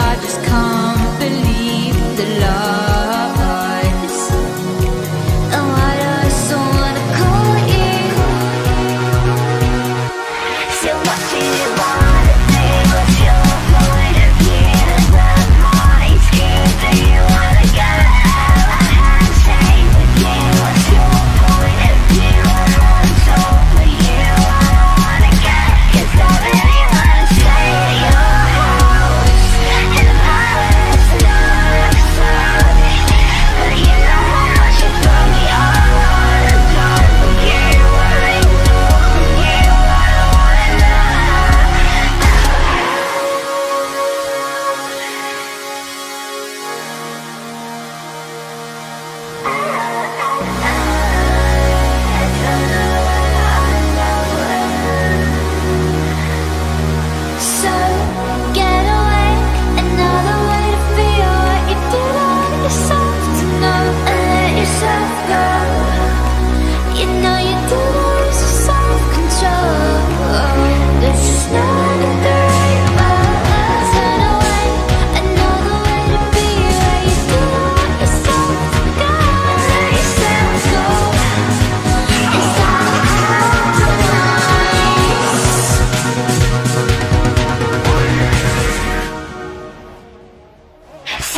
I just can't believe the love.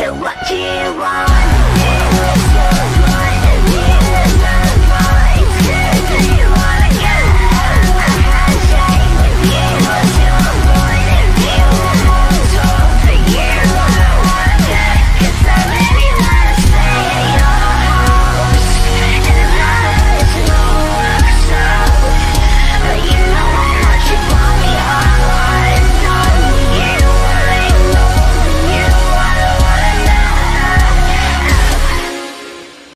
What you want?